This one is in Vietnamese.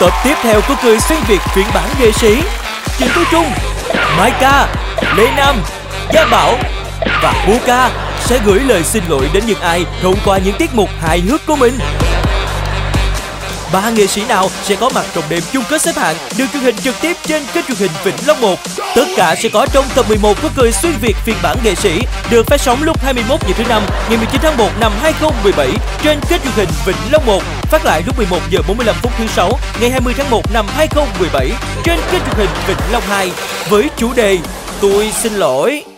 Tập tiếp theo của cười xuyên Việt phiên bản nghệ sĩ Trịnh Tú Trung, Mai Ca, Lê Nam, Gia Bảo và Buka sẽ gửi lời xin lỗi đến những ai thông qua những tiết mục hài hước của mình. Ba nghệ sĩ nào sẽ có mặt trong đêm chung kết xếp hạng được truyền hình trực tiếp trên kênh truyền hình Vĩnh Long 1. Tất cả sẽ có trong tập 11 của Cười Xuyên Việt phiên bản nghệ sĩ được phát sóng lúc 21 giờ thứ năm ngày 19 tháng 1 năm 2017 trên kênh truyền hình Vĩnh Long 1, phát lại lúc 11 giờ 45 phút thứ sáu, ngày 20 tháng 1 năm 2017 trên kênh truyền hình Vịnh Long 2 với chủ đề Tôi xin lỗi.